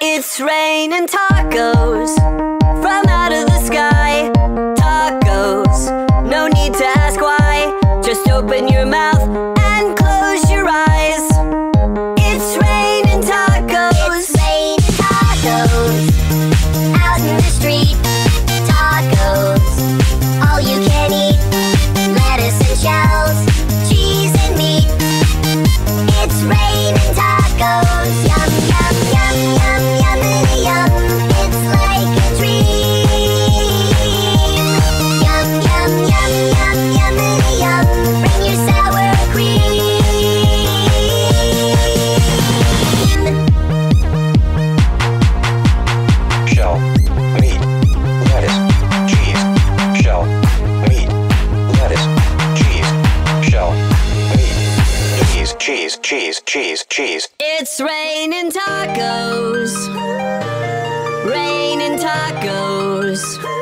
It's raining tacos from out of the sky. Tacos, no need to ask why. Just open your mouth. Out in the street. Tacos, all you can eat. Lettuce and shells, cheese and meat. It's raining tacos. cheese, cheese, cheese. It's raining tacos. Raining tacos.